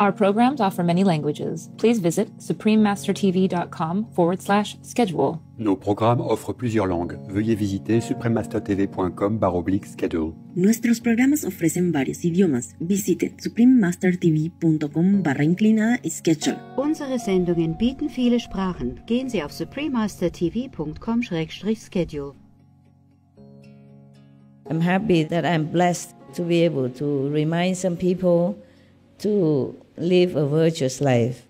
Our programs offer many languages. Please visit suprememastertv.com forward slash schedule. Nos programmes offrent plusieurs langues. Veuillez visiter suprememastertv.com oblique schedule. Nuestros programas ofrecen varios idiomas. Visite suprememastertv.com barra inclinada schedule. Unsere Sendungen bieten viele Sprachen. Gehen Sie auf suprememastertv.com-schedule. I'm happy that I'm blessed to be able to remind some people to live a virtuous life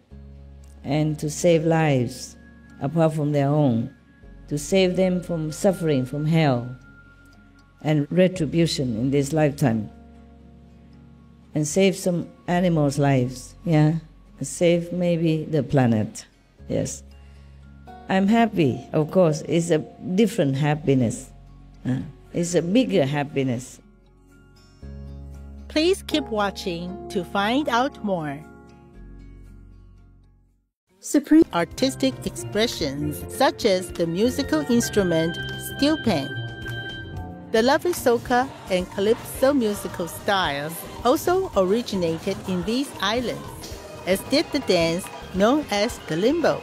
and to save lives apart from their own, to save them from suffering from hell and retribution in this lifetime, and save some animals' lives, yeah, save maybe the planet, yes. I'm happy, of course, it's a different happiness, uh, it's a bigger happiness. Please keep watching to find out more. Supreme artistic expressions such as the musical instrument steel pan. The lovely soca and calypso musical styles also originated in these islands, as did the dance known as the limbo.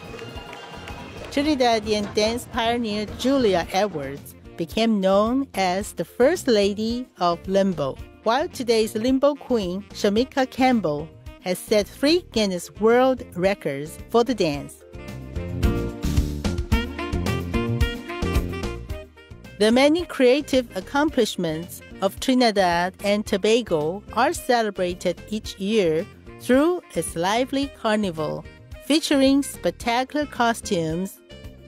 Trinidadian dance pioneer Julia Edwards became known as the First Lady of Limbo while today's limbo queen, Shamika Campbell, has set three Guinness World Records for the dance. The many creative accomplishments of Trinidad and Tobago are celebrated each year through its lively carnival, featuring spectacular costumes,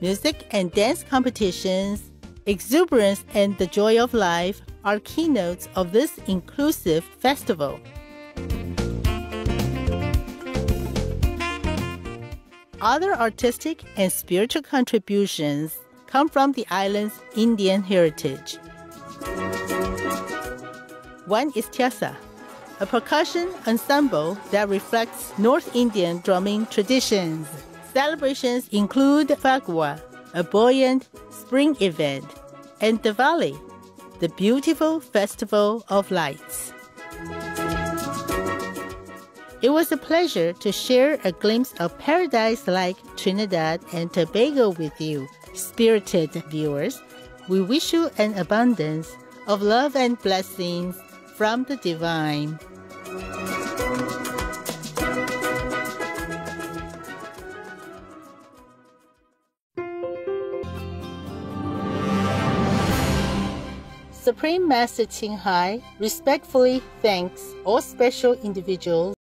music and dance competitions, exuberance, and the joy of life are keynotes of this inclusive festival. Other artistic and spiritual contributions come from the island's Indian heritage. One is Tassa, a percussion ensemble that reflects North Indian drumming traditions. Celebrations include Phagua, a buoyant spring event, and Diwali, the beautiful Festival of Lights. It was a pleasure to share a glimpse of paradise like Trinidad and Tobago with you, spirited viewers. We wish you an abundance of love and blessings from the divine. Supreme Master Ching Hai respectfully thanks all special individuals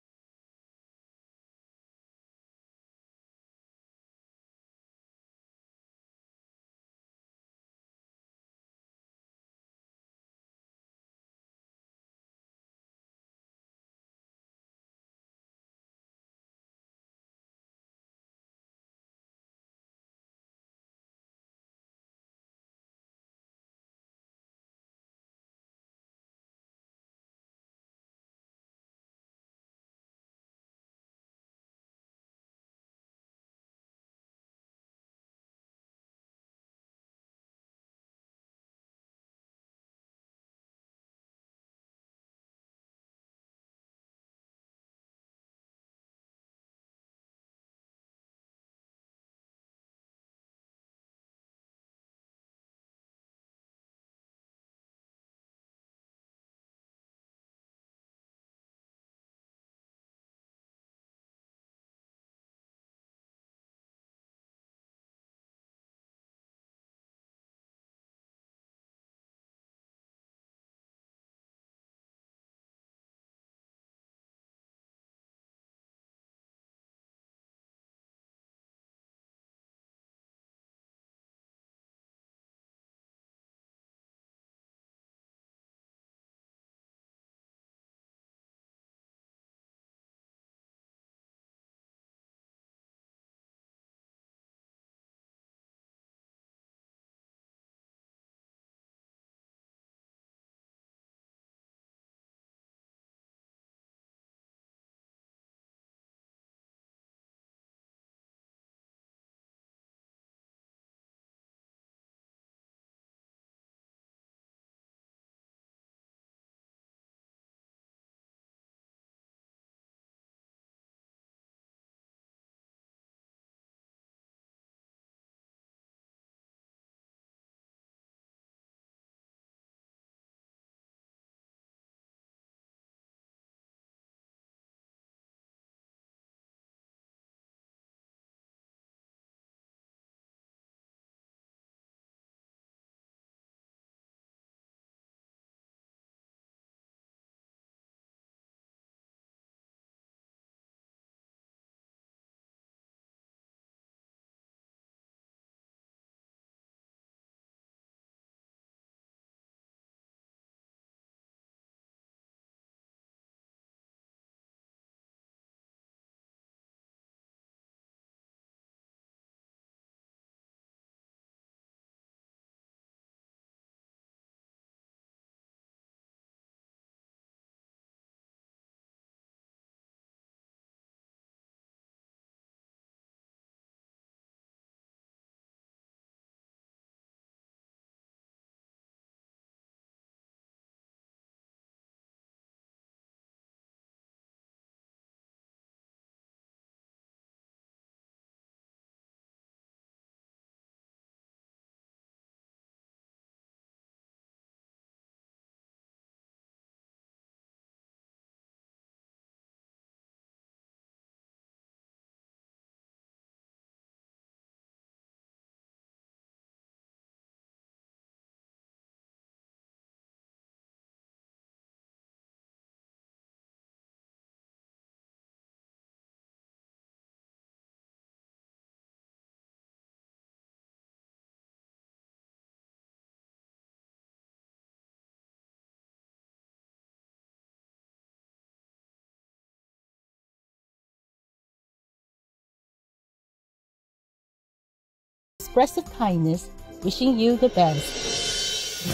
expressive kindness, wishing you the best.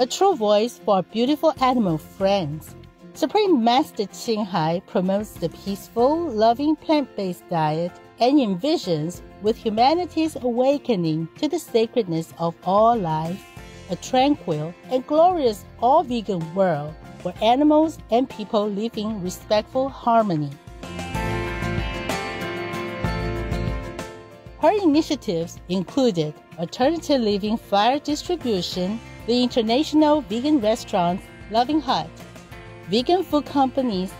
A true voice for beautiful animal friends. Supreme Master Ching Hai promotes the peaceful, loving plant based diet and envisions with humanity's awakening to the sacredness of all life, a tranquil and glorious all vegan world where animals and people live in respectful harmony. Her initiatives included alternative living flyer distribution, the international vegan restaurant Loving Hut, vegan food companies,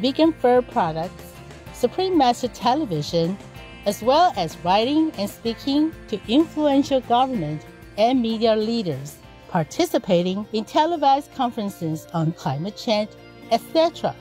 vegan fur products, Supreme Master Television, as well as writing and speaking to influential government and media leaders, participating in televised conferences on climate change, etc.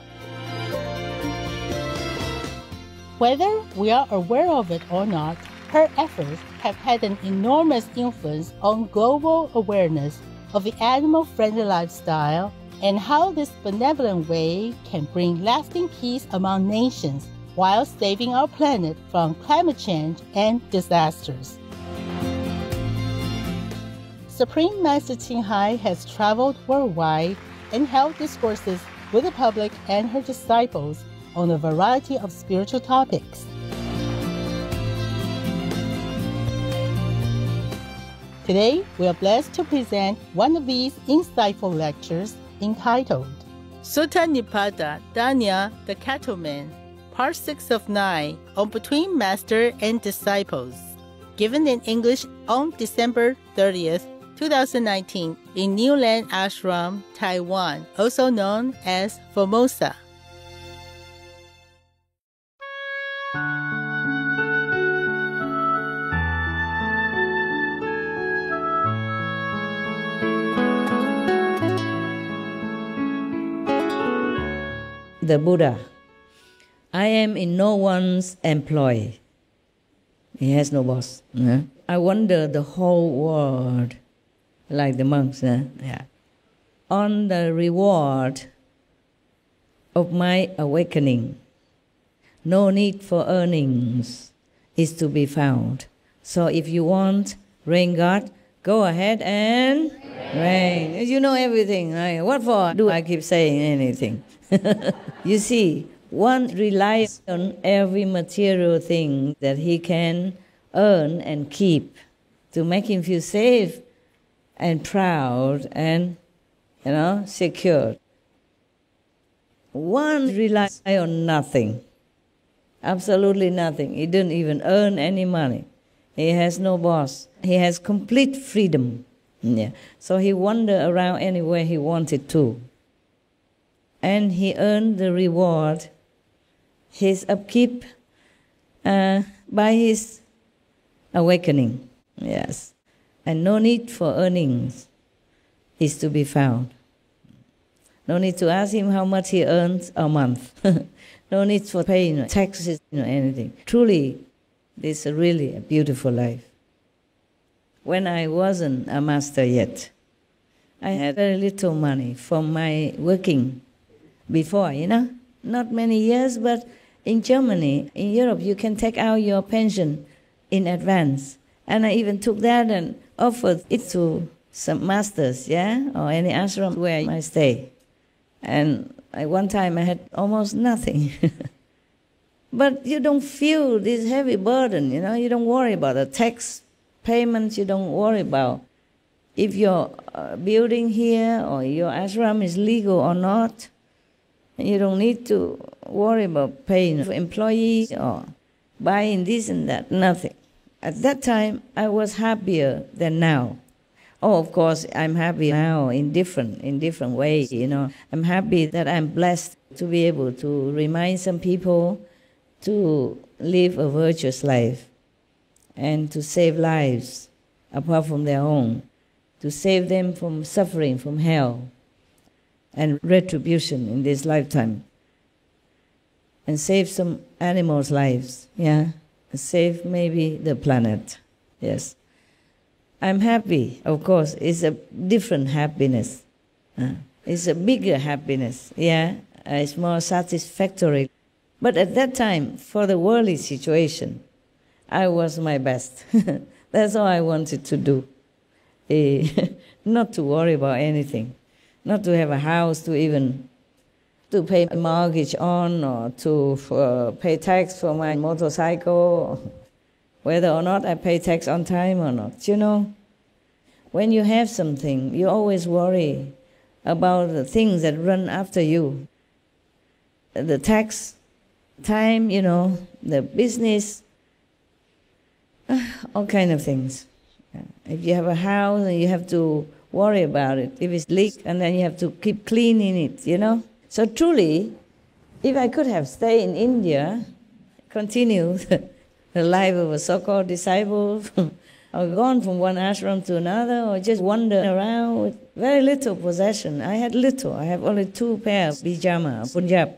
Whether we are aware of it or not, her efforts have had an enormous influence on global awareness of the animal friendly lifestyle and how this benevolent way can bring lasting peace among nations while saving our planet from climate change and disasters. Supreme Master Ching Hai has traveled worldwide and held discourses with the public and her disciples on a variety of spiritual topics. Today, we are blessed to present one of these insightful lectures entitled Sutta Nipata Dhaniya the Cattleman part 6 of 9 on Between Master and Disciples, given in English on December 30th, 2019, in New Land Ashram, Taiwan, also known as Formosa. The Buddha I am in no one's employ. He has no boss. Yeah? I wonder the whole world, like the monks, yeah? yeah. on the reward of my awakening. No need for earnings is to be found. So if you want rain God, go ahead and rain. rain. You know everything, right? What for do I keep saying anything? you see, one relies on every material thing that he can earn and keep to make him feel safe and proud and, you know, secure. One relies on nothing, absolutely nothing. He didn't even earn any money. He has no boss. He has complete freedom. Yeah. So he wandered around anywhere he wanted to. And he earned the reward his upkeep uh, by his awakening. Yes. And no need for earnings is to be found. No need to ask him how much he earns a month. no need for paying taxes or anything. Truly, this is really a beautiful life. When I wasn't a master yet, I had very little money from my working before, you know. Not many years, but in Germany, in Europe, you can take out your pension in advance. And I even took that and offered it to some masters, yeah, or any ashram where I stay. And at one time I had almost nothing. but you don't feel this heavy burden, you know, you don't worry about the tax payments, you don't worry about if your uh, building here or your ashram is legal or not. You don't need to worry about paying for employees or buying this and that, nothing. At that time, I was happier than now. Oh, of course, I'm happy now in different in different ways. You know, I'm happy that I'm blessed to be able to remind some people to live a virtuous life and to save lives apart from their own, to save them from suffering from hell and retribution in this lifetime and save some animals' lives, yeah, save maybe the planet, yes. I'm happy, of course, it's a different happiness. It's a bigger happiness, yeah, it's more satisfactory. But at that time, for the worldly situation, I was my best. That's all I wanted to do. Eh, not to worry about anything, not to have a house to even to pay a mortgage on or to uh, pay tax for my motorcycle, whether or not I pay tax on time or not. You know, when you have something, you always worry about the things that run after you. The tax, time, you know, the business, all kind of things. If you have a house and you have to worry about it, if it's leak, and then you have to keep cleaning it, you know. So truly, if I could have stayed in India, continue the life of a so-called disciple, or gone from one ashram to another, or just wander around with very little possession. I had little. I have only two pairs of bijama, Punjab,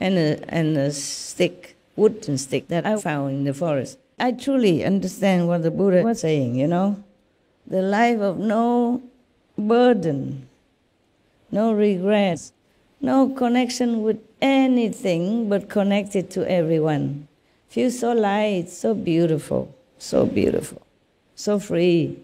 and a, and a stick, wooden stick that I found in the forest. I truly understand what the Buddha was saying, you know. The life of no burden, no regrets, no connection with anything but connected to everyone. Feel so light, so beautiful, so beautiful, so free.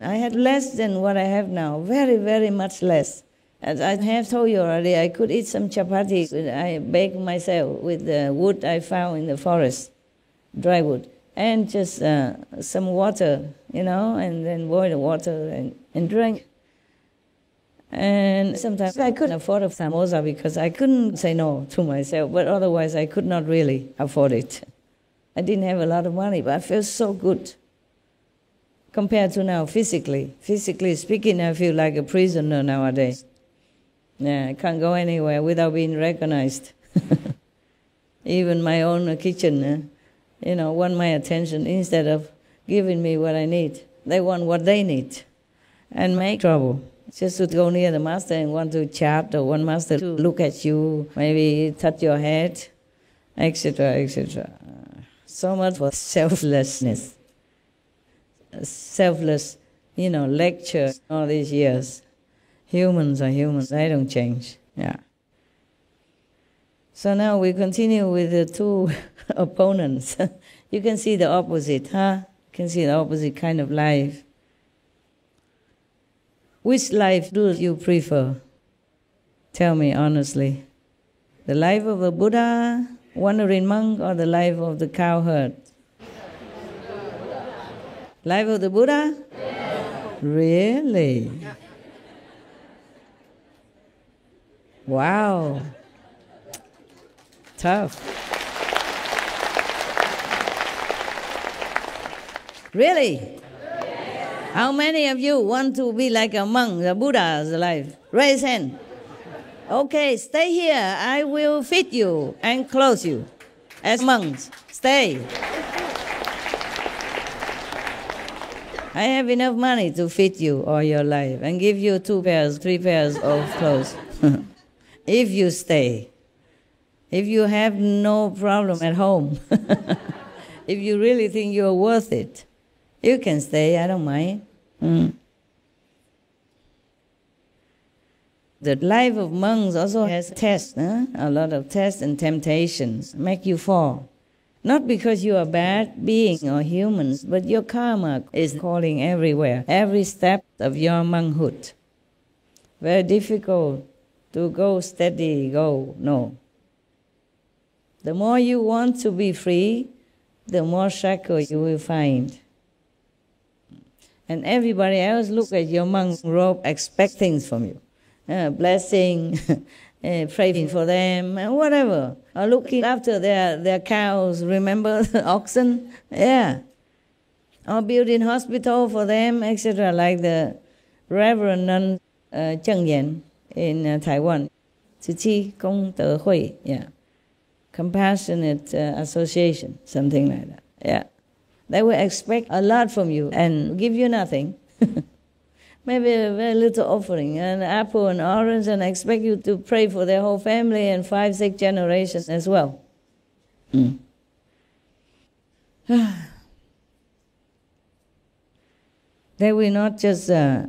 I had less than what I have now, very, very much less. As I have told you already, I could eat some chapati. I baked myself with the wood I found in the forest dry wood, and just uh, some water, you know, and then boil the water and, and drink. And sometimes I couldn't afford a samosa because I couldn't say no to myself, but otherwise I could not really afford it. I didn't have a lot of money, but I felt so good compared to now physically. Physically speaking, I feel like a prisoner nowadays. Yeah, I can't go anywhere without being recognized. Even my own kitchen. Eh? You know, want my attention instead of giving me what I need. They want what they need and make trouble. Just to go near the master and want to chat or want master to look at you, maybe touch your head, etc., etc. So much for selflessness. Selfless, you know, lecture all these years. Humans are humans, they don't change. Yeah. So now we continue with the two opponents. you can see the opposite, huh? You can see the opposite kind of life. Which life do you prefer? Tell me honestly. The life of a Buddha, wandering monk, or the life of the cowherd? Life of the Buddha? Really? Wow tough. Really? How many of you want to be like a monk, the Buddha's life? Raise hand. Okay, stay here. I will feed you and clothe you. As monks, stay. I have enough money to feed you all your life and give you two pairs, three pairs of clothes. if you stay. If you have no problem at home, if you really think you're worth it, you can stay, I don't mind. Mm. The life of monks also has tests, huh? a lot of tests and temptations, make you fall. Not because you are bad being or humans, but your karma is calling everywhere, every step of your monkhood. Very difficult to go steady, go, no. The more you want to be free, the more shackles you will find. And everybody else look at your monk robe expecting from you. Uh, blessing, uh, praying for them, uh, whatever. Or looking after their, their cows, remember the oxen? Yeah. Or building hospital for them, etc. Like the Reverend Nun uh, Cheng Yen in uh, Taiwan. Chi Kong Te Hui, yeah compassionate uh, association, something like that. Yeah. They will expect a lot from you and give you nothing. Maybe a very little offering, an apple, an orange, and expect you to pray for their whole family and five, six generations as well. Mm. they will not just uh,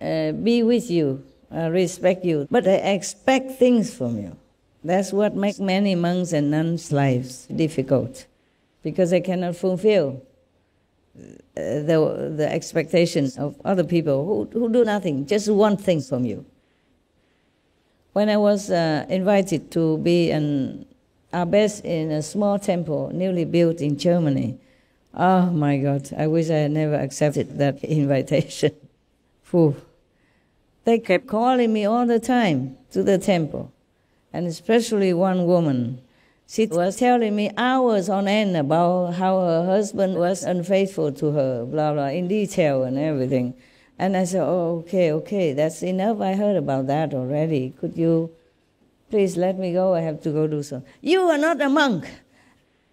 uh, be with you, uh, respect you, but they expect things from you. That's what makes many monks and nuns' lives difficult. because they cannot fulfill uh, the, the expectations of other people who, who do nothing, just one thing from you. When I was uh, invited to be an abbess in a small temple newly built in Germany, oh my God, I wish I had never accepted that invitation. Whew. They kept calling me all the time to the temple, and especially one woman. She was telling me hours on end about how her husband was unfaithful to her, blah, blah, in detail and everything. And I said, Oh, okay, okay, that's enough. I heard about that already. Could you please let me go? I have to go do so. You are not a monk.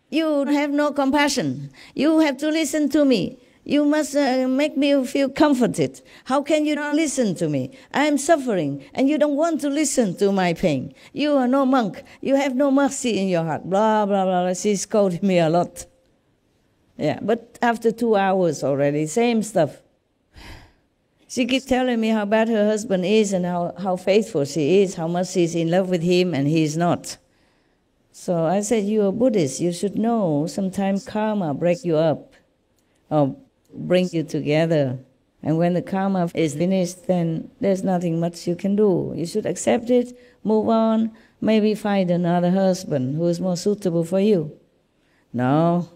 You have no compassion. You have to listen to me. You must uh, make me feel comforted. How can you not listen to me? I am suffering and you don't want to listen to my pain. You are no monk. You have no mercy in your heart. Blah, blah, blah. She scolded me a lot. Yeah, but after two hours already, same stuff. She keeps telling me how bad her husband is and how, how faithful she is, how much she's in love with him and he's not. So I said, You're a Buddhist. You should know sometimes karma break you up or bring you together. And when the karma is finished, then there's nothing much you can do. You should accept it, move on, maybe find another husband who is more suitable for you. No.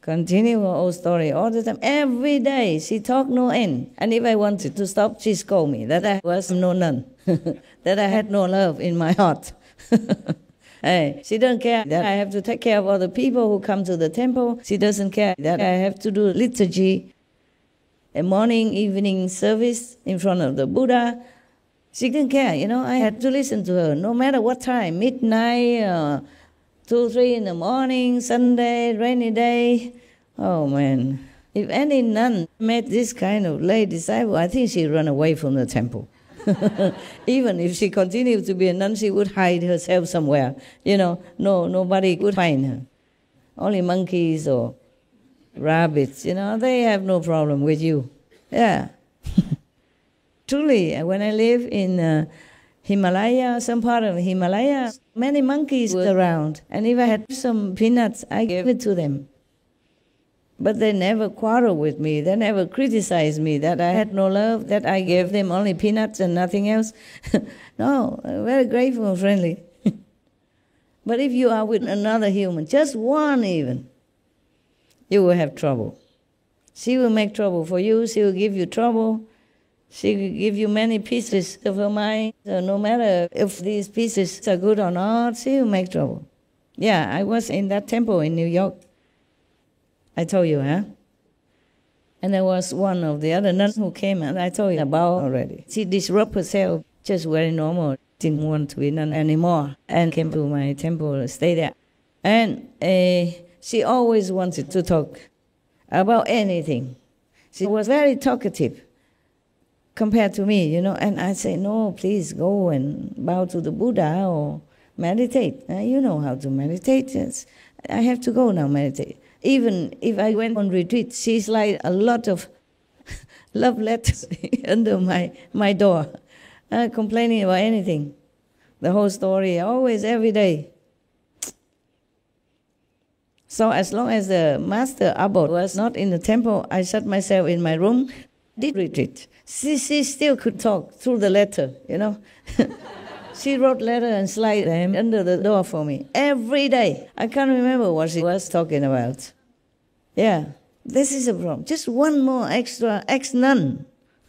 Continue her old story all the time. Every day she talked no end. And if I wanted to stop, she scolded me that I was no nun, that I had no love in my heart. Hey, she don't care that I have to take care of other people who come to the temple. She doesn't care that I have to do liturgy, a morning, evening service in front of the Buddha. She didn't care, you know. I had to listen to her no matter what time, midnight, uh, two, three in the morning, Sunday, rainy day. Oh man. If any nun met this kind of lay disciple, I think she'd run away from the temple. Even if she continued to be a nun, she would hide herself somewhere. You know, no, nobody could find her. Only monkeys or rabbits, you know, they have no problem with you. Yeah. Truly, when I live in uh, Himalaya, some part of Himalaya, many monkeys around. And if I had some peanuts, I gave it to them. But they never quarrel with me. They never criticize me that I had no love, that I gave them only peanuts and nothing else. no, very grateful and friendly. but if you are with another human, just one even, you will have trouble. She will make trouble for you, she will give you trouble. She will give you many pieces of her mind. So no matter if these pieces are good or not, she will make trouble. Yeah, I was in that temple in New York. I told you, huh? And there was one of the other nuns who came, and I told you about already. She disrupted herself, just very normal, didn't want to be nun anymore, and came to my temple, stay there. And uh, she always wanted to talk about anything. She was very talkative compared to me, you know. And I say, no, please go and bow to the Buddha or meditate. Uh, you know how to meditate. Yes. I have to go now meditate even if I went on retreat, she's like a lot of love letters under my, my door, uh, complaining about anything. The whole story, always, every day. So as long as the master abbot was not in the temple, I shut myself in my room, did retreat. She, she still could talk through the letter, you know. she wrote letter and slide them under the door for me every day. I can't remember what she was talking about. Yeah, this is a problem. Just one more extra ex nun,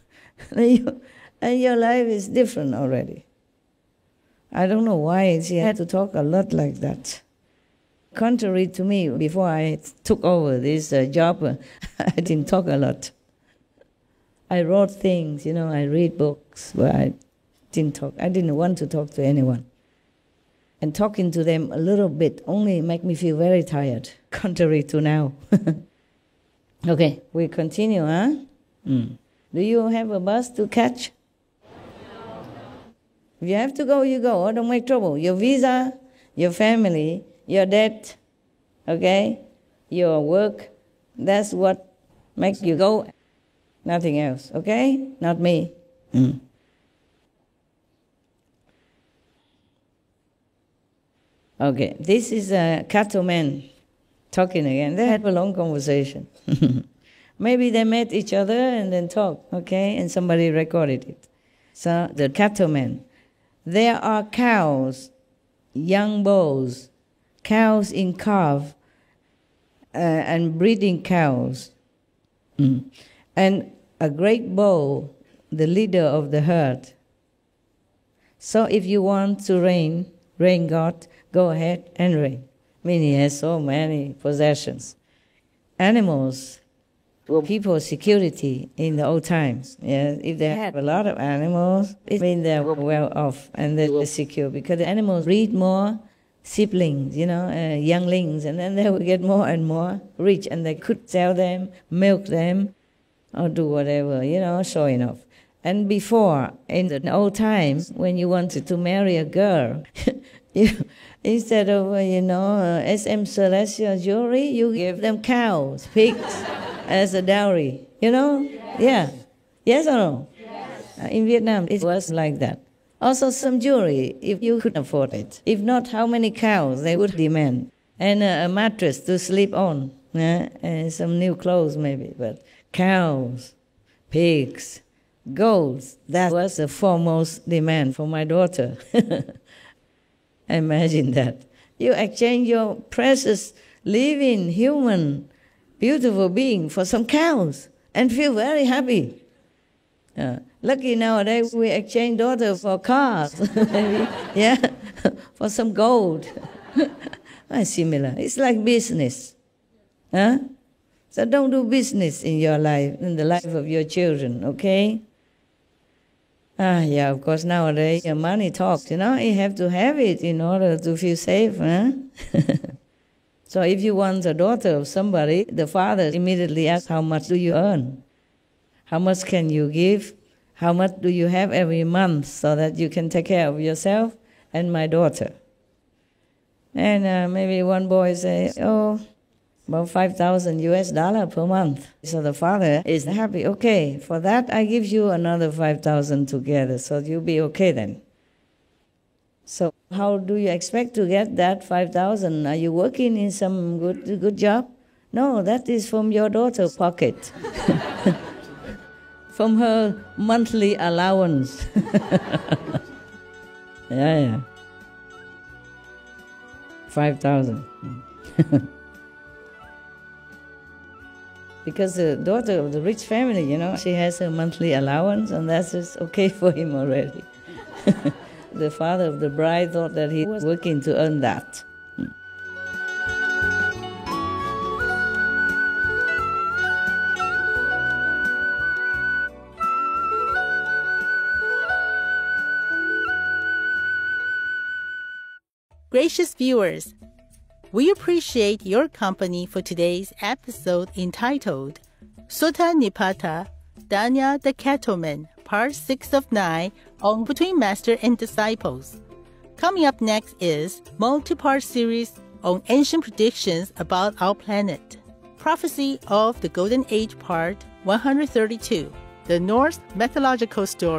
and, and your life is different already. I don't know why she had to talk a lot like that. Contrary to me, before I took over this uh, job, I didn't talk a lot. I wrote things, you know, I read books, but I didn't talk. I didn't want to talk to anyone. And talking to them a little bit only make me feel very tired, contrary to now. okay, we continue, huh? Mm. Do you have a bus to catch? If you have to go, you go. Or don't make trouble. Your visa, your family, your debt, okay, your work, that's what makes you go. Nothing else, okay? Not me. Mm. Okay, this is a cattleman talking again. They had a long conversation. Maybe they met each other and then talked, okay, and somebody recorded it. So the cattlemen, there are cows, young bulls, cows in calf, uh, and breeding cows. Mm. And a great bull, the leader of the herd. So if you want to rain, rain God, go ahead and rain. I mean, he has so many possessions. Animals were people's security in the old times. Yeah, if they had a lot of animals, it means they're well off and they're secure because the animals breed more siblings, you know, uh, younglings, and then they would get more and more rich and they could sell them, milk them, or do whatever, you know, showing off. And before, in the old times, when you wanted to marry a girl, you, instead of, uh, you know, uh, SM Celestial jewelry, you give them cows, pigs as a dowry. You know? Yes. Yeah. Yes or no? Yes. Uh, in Vietnam, it was like that. Also, some jewelry, if you could afford it. If not, how many cows they would demand. And a mattress to sleep on. Yeah? And some new clothes, maybe. But cows, pigs, golds, that was the foremost demand for my daughter. Imagine that. You exchange your precious, living, human, beautiful being for some cows and feel very happy. Uh, lucky nowadays we exchange daughters for cars, yeah, for some gold. similar. It's like business. Huh? So don't do business in your life, in the life of your children, okay? Ah, yeah, of course, nowadays your money talks, you know, you have to have it in order to feel safe, huh? so if you want a daughter of somebody, the father immediately asks, How much do you earn? How much can you give? How much do you have every month so that you can take care of yourself and my daughter? And uh, maybe one boy say, Oh, about 5,000 US dollar per month. So the father is happy. Okay, for that I give you another 5,000 together, so you'll be okay then. So how do you expect to get that 5,000? Are you working in some good, good job? No, that is from your daughter's pocket. from her monthly allowance. yeah, yeah. 5,000 because the daughter of the rich family, you know, she has her monthly allowance, and that's okay for him already. the father of the bride thought that he was working to earn that. Gracious viewers, we appreciate your company for today's episode entitled Sutta Nipata Dhaniya the Cattleman, Part 6 of 9 on Between Master and Disciples. Coming up next is multi-part series on ancient predictions about our planet. Prophecy of the Golden Age Part 132, the Norse mythological story